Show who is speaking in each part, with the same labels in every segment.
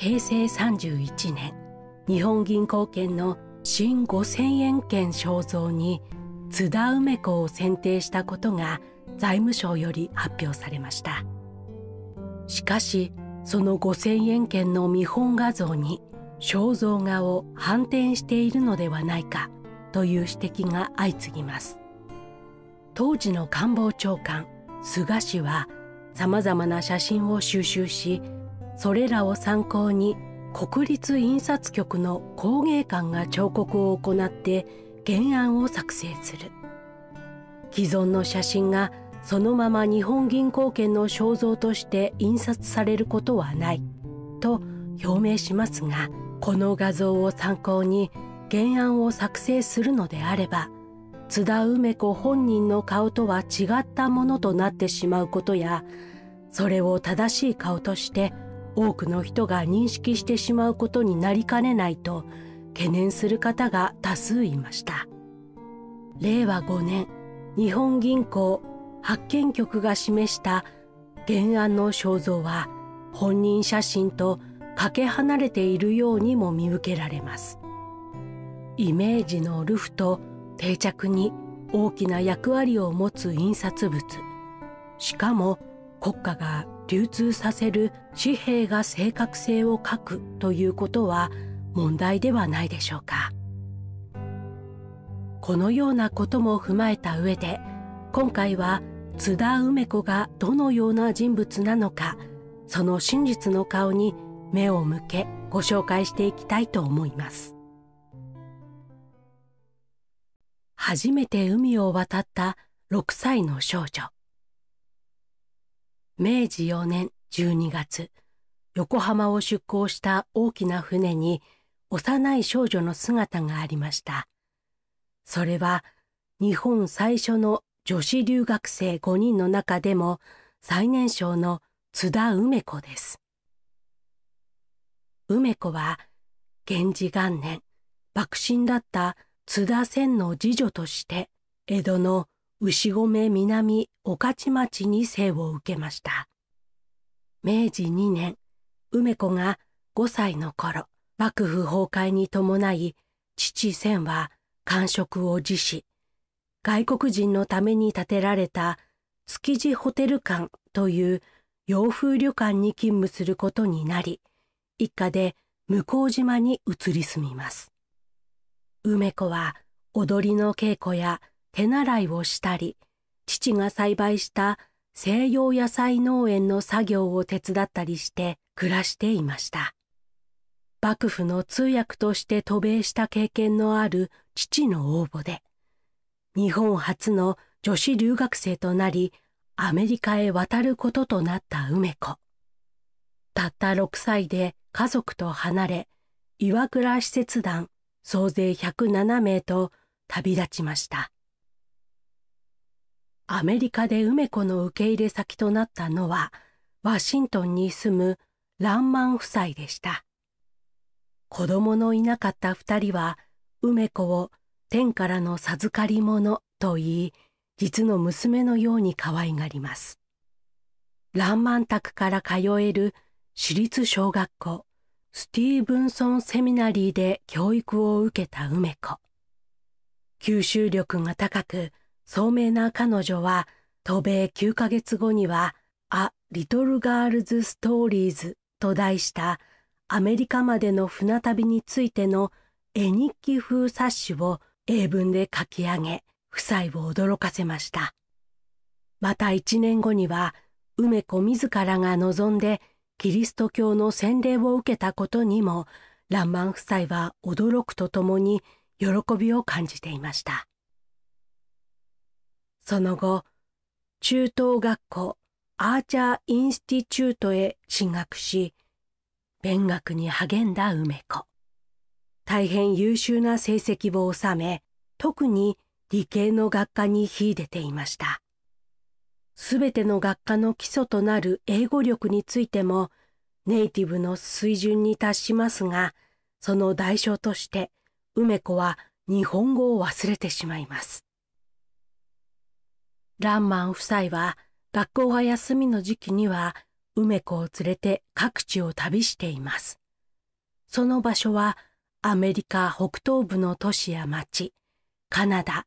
Speaker 1: 平成31年日本銀行券の新5000円券肖像に津田梅子を選定したことが財務省より発表されました。しかしその5000円券の見本画像に肖像画を反転しているのではないかという指摘が相次ぎます。当時の官房長官菅氏はさまざまな写真を収集しそれらを参考に国立印刷局の工芸館が彫刻を行って原案を作成する。既存の写真がそのまま日本銀行券の肖像として印刷されることはない。と表明しますがこの画像を参考に原案を作成するのであれば津田梅子本人の顔とは違ったものとなってしまうことやそれを正しい顔として多くの人が認識してしまうことになりかねないと懸念する方が多数いました。令和5年日本銀行発見局が示した原案の肖像は本人写真とかけ離れているようにも見受けられます。イメージのルフと定着に大きな役割を持つ印刷物。しかも国家が流通させる紙幣が正確性を欠くということは問題ではないでしょうか。このようなことも踏まえた上で今回は津田梅子がどのような人物なのかその真実の顔に目を向けご紹介していきたいと思います。初めて海を渡った6歳の少女。明治4年12月横浜を出港した大きな船に幼い少女の姿がありました。それは日本最初の女子留学生5人の中でも最年少の津田梅子です。梅子は源氏元年幕臣だった津田仙の次女として江戸の牛込南御徒町に生を受けました明治2年梅子が5歳の頃幕府崩壊に伴い父仙は官職を辞し外国人のために建てられた築地ホテル館という洋風旅館に勤務することになり一家で向島に移り住みます。梅子は踊りの稽古や手習いをしたり、父が栽培した西洋野菜農園の作業を手伝ったりして暮らしていました。幕府の通訳として渡米した経験のある父の応募で、日本初の女子留学生となり、アメリカへ渡ることとなった梅子。たった6歳で家族と離れ、岩倉使節団総勢107名と旅立ちました。アメリカで梅子の受け入れ先となったのは、ワシントンに住むランマン夫妻でした。子供のいなかった二人は、梅子を天からの授かり物と言い、実の娘のように可愛がります。ランマン宅から通える私立小学校、スティーブンソンセミナリーで教育を受けた梅子。吸収力が高く、聡明な彼女は、渡米9ヶ月後には、A Little Girl's Stories と題したアメリカまでの船旅についての絵日記風冊子を英文で書き上げ、夫妻を驚かせました。また一年後には、梅子自らが望んでキリスト教の洗礼を受けたことにも、ランマン夫妻は驚くとともに喜びを感じていました。その後、中等学校アーチャー・インスティチュートへ進学し、勉学に励んだ梅子。大変優秀な成績を収め、特に理系の学科に秀でていました。すべての学科の基礎となる英語力についてもネイティブの水準に達しますが、その代償として梅子は日本語を忘れてしまいます。ランマン夫妻は学校が休みの時期には梅子を連れて各地を旅しています。その場所はアメリカ北東部の都市や町、カナダ、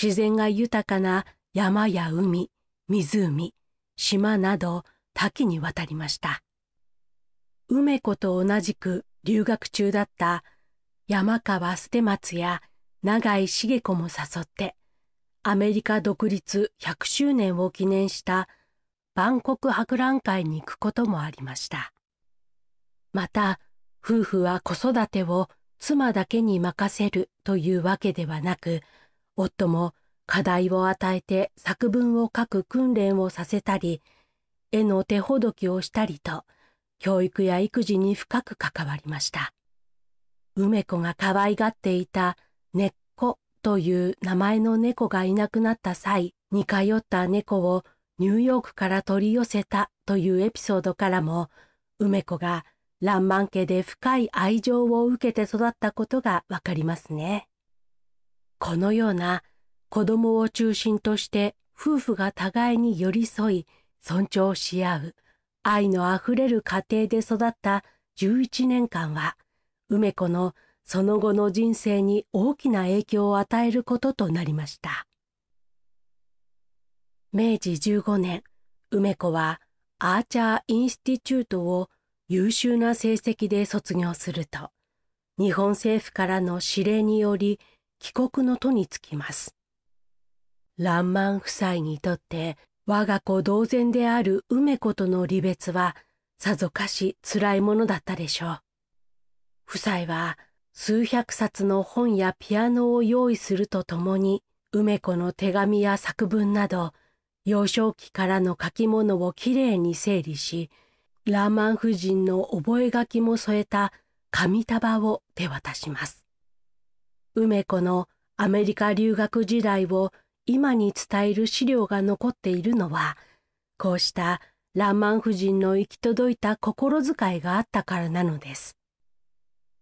Speaker 1: 自然が豊かな山や海、湖、島など多岐にわたりました。梅子と同じく留学中だった山川捨松や永井茂子も誘ってアメリカ独立100周年を記念した万国博覧会に行くこともありました。また夫婦は子育てを妻だけに任せるというわけではなく夫も課題を与えて作文を書く訓練をさせたり、絵の手ほどきをしたりと、教育や育児に深く関わりました。梅子が可愛がっていた根っ」という名前の猫がいなくなった際、似通った猫をニューヨークから取り寄せたというエピソードからも、梅子が爛漫家で深い愛情を受けて育ったことがわかりますね。このような子供を中心として夫婦が互いに寄り添い尊重し合う愛のあふれる家庭で育った11年間は梅子のその後の人生に大きな影響を与えることとなりました。明治15年、梅子はアーチャー・インスティチュートを優秀な成績で卒業すると、日本政府からの指令により帰国の途につきます。爛漫夫妻にとって我が子同然である梅子との離別はさぞかし辛いものだったでしょう。夫妻は数百冊の本やピアノを用意するとともに梅子の手紙や作文など幼少期からの書き物をきれいに整理しラーマン夫人の覚書も添えた紙束を手渡します。梅子のアメリカ留学時代を今に伝える資料が残っているのは、こうしたランマン夫人の行き届いた心遣いがあったからなのです。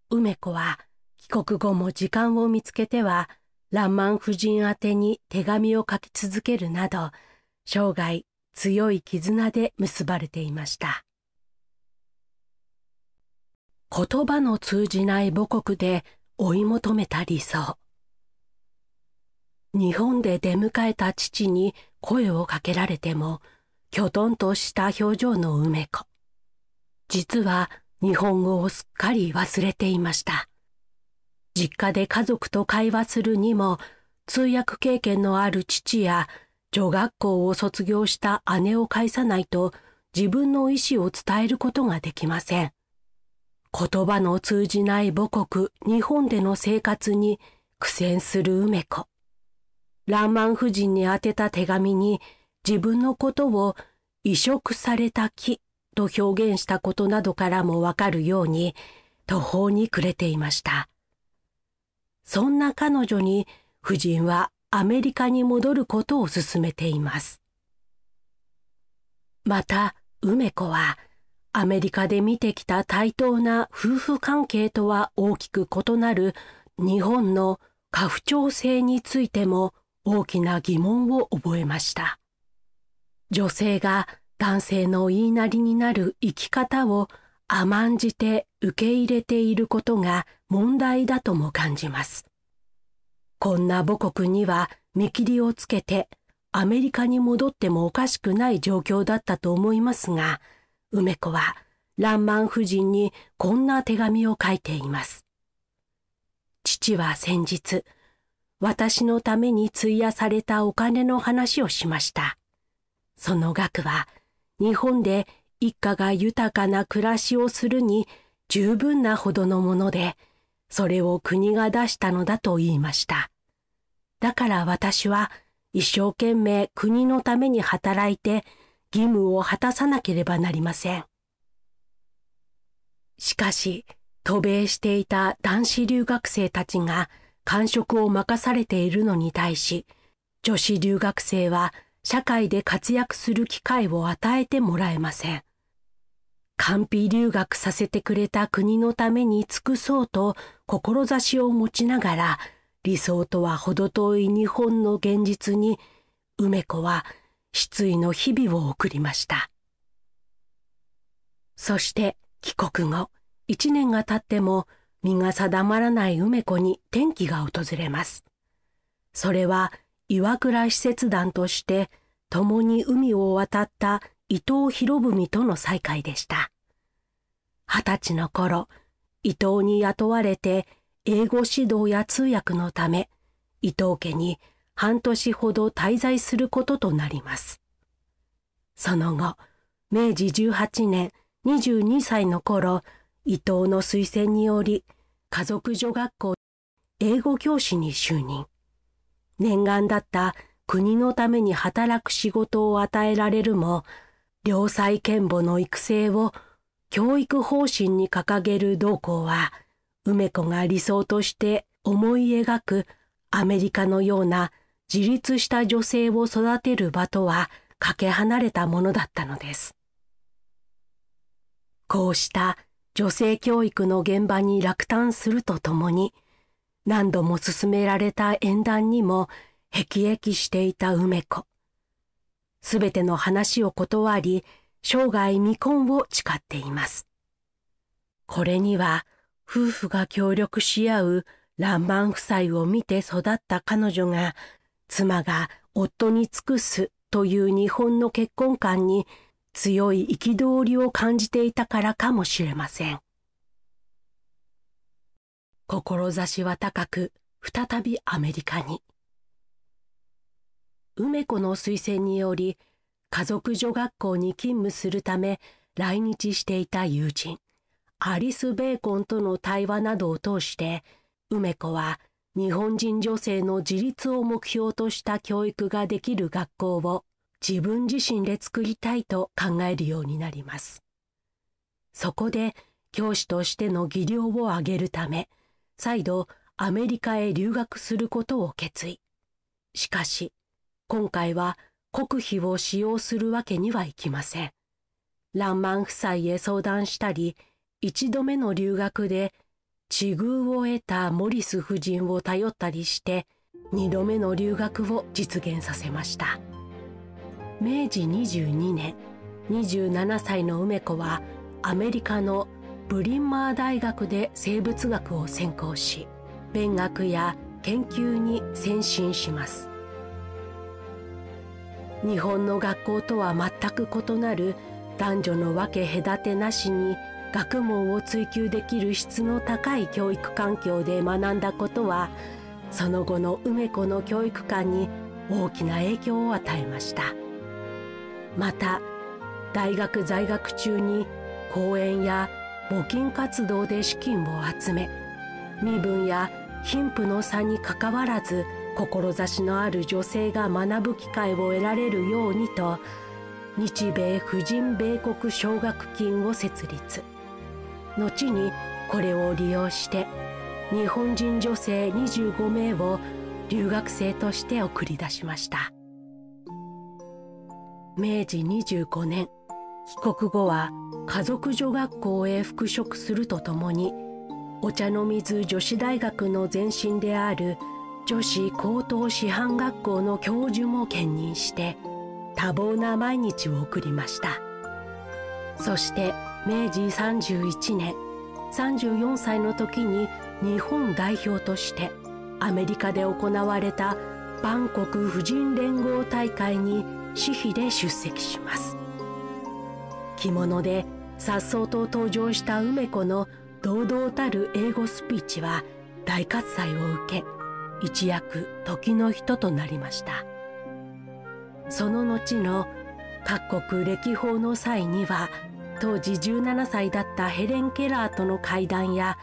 Speaker 1: 梅子は帰国後も時間を見つけては、ランマン夫人宛に手紙を書き続けるなど、生涯強い絆で結ばれていました。言葉の通じない母国で追い求めた理想。日本で出迎えた父に声をかけられても、きょとんとした表情の梅子。実は日本語をすっかり忘れていました。実家で家族と会話するにも、通訳経験のある父や女学校を卒業した姉を介さないと自分の意思を伝えることができません。言葉の通じない母国日本での生活に苦戦する梅子。ラーマン夫人に宛てた手紙に自分のことを移植された木と表現したことなどからもわかるように途方に暮れていました。そんな彼女に夫人はアメリカに戻ることを勧めています。また、梅子はアメリカで見てきた対等な夫婦関係とは大きく異なる日本の家父長制についても大きな疑問を覚えました。女性が男性の言いなりになる生き方を甘んじて受け入れていることが問題だとも感じます。こんな母国には見切りをつけてアメリカに戻ってもおかしくない状況だったと思いますが、梅子はランマン夫人にこんな手紙を書いています。父は先日、私のために費やされたお金の話をしました。その額は日本で一家が豊かな暮らしをするに十分なほどのもので、それを国が出したのだと言いました。だから私は一生懸命国のために働いて義務を果たさなければなりません。しかし、渡米していた男子留学生たちが官職を任されているのに対し、女子留学生は社会で活躍する機会を与えてもらえません。完備留学させてくれた国のために尽くそうと志を持ちながら、理想とは程遠い日本の現実に、梅子は失意の日々を送りました。そして帰国後、一年が経っても身が定まらない梅子に転機が訪れます。それは岩倉使節団として共に海を渡った伊藤博文との再会でした。二十歳の頃、伊藤に雇われて英語指導や通訳のため、伊藤家に半年ほど滞在することとなります。その後、明治18年22歳の頃、伊藤の推薦により、家族女学校英語教師に就任。念願だった国のために働く仕事を与えられるも、良妻賢母の育成を教育方針に掲げる同校は、梅子が理想として思い描くアメリカのような自立した女性を育てる場とはかけ離れたものだったのです。こうした女性教育の現場に落胆するとともに、何度も進められた縁談にも辟易していた梅子。すべての話を断り、生涯未婚を誓っています。これには、夫婦が協力し合う爛漫夫妻を見て育った彼女が、妻が夫に尽くすという日本の結婚観に強い憤りを感じていたからかもしれません。志は高く、再びアメリカに。梅子の推薦により、家族女学校に勤務するため来日していた友人、アリス・ベーコンとの対話などを通して、梅子は日本人女性の自立を目標とした教育ができる学校を自分自身で作りたいと考えるようになります。そこで教師としての技量を上げるため、再度アメリカへ留学することを決意。しかし、今回は国費を使用するわけにはいきません。ランマン夫妻へ相談したり、一度目の留学で地遇を得たモリス夫人を頼ったりして、二度目の留学を実現させました。明治22年、27歳の梅子はアメリカのブリンマー大学で生物学を専攻し、勉学や研究に先進します。日本の学校とは全く異なる男女の分け隔てなしに学問を追求できる質の高い教育環境で学んだことはその後の梅子の教育観に大きな影響を与えました。また大学在学中に講演や募金活動で資金を集め身分や貧富の差にかかわらず志のある女性が学ぶ機会を得られるようにと日米婦人米国奨学金を設立。後にこれを利用して日本人女性25名を留学生として送り出しました。明治25年帰国後は家族女学校へ復職するとともにお茶の水女子大学の前身である女子高等師範学校の教授も兼任して多忙な毎日を送りました。そして明治31年34歳の時に日本代表としてアメリカで行われたバンコク婦人連合大会に私費で出席します。着物で颯爽と登場した梅子の堂々たる英語スピーチは大喝采を受け一躍時の人となりました。その後の各国歴訪の際には当時17歳だったヘレン・ケラーとの会談や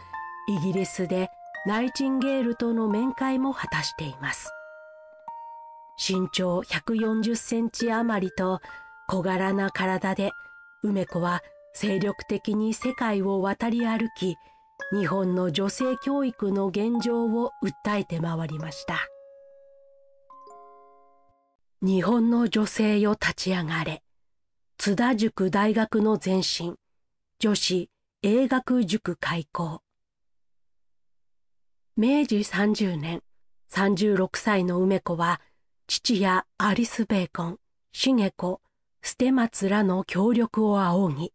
Speaker 1: イギリスでナイチンゲールとの面会も果たしています。身長140センチ余りと小柄な体で梅子は精力的に世界を渡り歩き日本の女性教育の現状を訴えて回りました。日本の女性よ立ち上がれ。津田塾大学の前身。女子英学塾開校。明治30年。36歳の梅子は父やアリス・ベーコン。重子。捨松らの協力を仰ぎ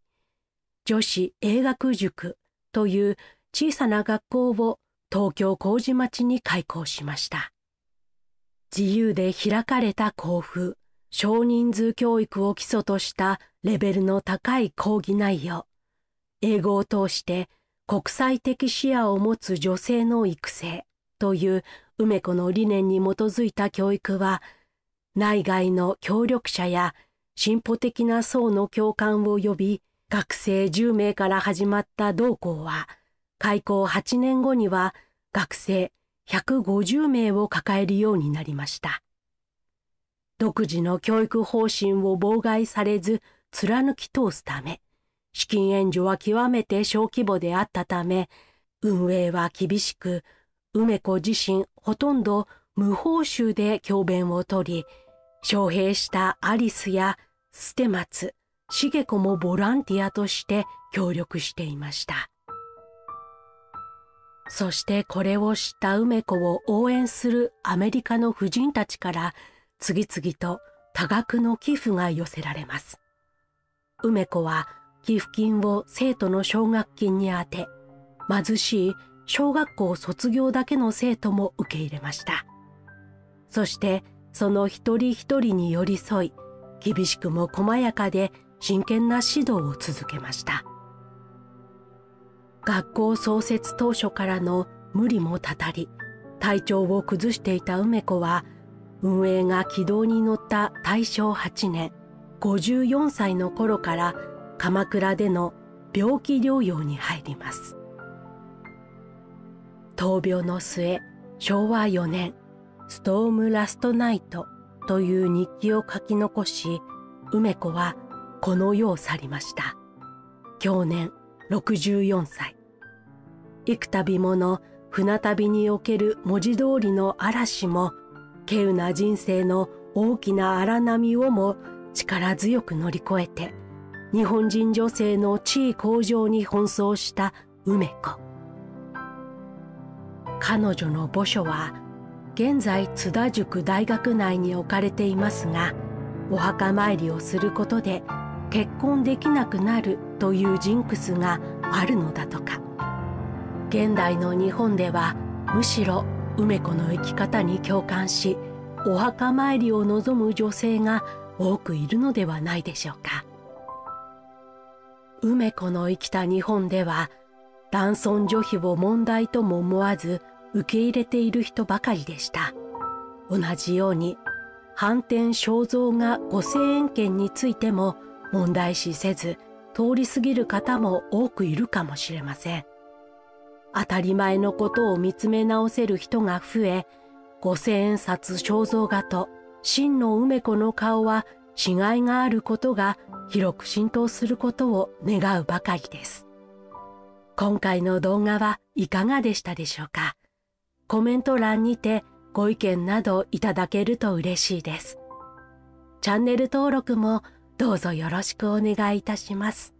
Speaker 1: 女子英学塾という小さな学校を東京麹町に開校しました。自由で開かれた校風、少人数教育を基礎としたレベルの高い講義内容、英語を通して国際的視野を持つ女性の育成という梅子の理念に基づいた教育は、内外の協力者や進歩的な層の共感を呼び、学生10名から始まった同校は、開校8年後には学生150名を抱えるようになりました。独自の教育方針を妨害されず貫き通すため、資金援助は極めて小規模であったため、運営は厳しく、梅子自身ほとんど無報酬で教鞭を取り、招聘したアリスや捨松、茂子もボランティアとして協力していました。そしてこれを知った梅子を応援するアメリカの婦人たちから次々と多額の寄付が寄せられます。梅子は寄付金を生徒の奨学金に充て、貧しい小学校卒業だけの生徒も受け入れました。そしてその一人一人に寄り添い、厳しくも細やかで真剣な指導を続けました。学校創設当初からの無理もたたり、体調を崩していた梅子は、運営が軌道に乗った大正8年、54歳の頃から鎌倉での病気療養に入ります。闘病の末、昭和4年、ストーム・ラスト・ナイトという日記を書き残し、梅子はこの世を去りました。去年64歳。幾度もの船旅における文字通りの嵐も、稀有な人生の大きな荒波をも力強く乗り越えて、日本人女性の地位向上に奔走した梅子。彼女の墓所は、現在津田塾大学内に置かれていますが、お墓参りをすることで結婚できなくなるというジンクスがあるのだとか。現代の日本ではむしろ梅子の生き方に共感しお墓参りを望む女性が多くいるのではないでしょうか梅子の生きた日本では男尊女卑を問題とも思わず受け入れている人ばかりでした同じように反転肖像画五千円券についても問題視せず通り過ぎる方も多くいるかもしれません。当たり前のことを見つめ直せる人が増え、五千円札肖像画と真の梅子の顔は違いがあることが広く浸透することを願うばかりです。今回の動画はいかがでしたでしょうか？コメント欄にてご意見などいただけると嬉しいです。チャンネル登録もどうぞよろしくお願いいたします。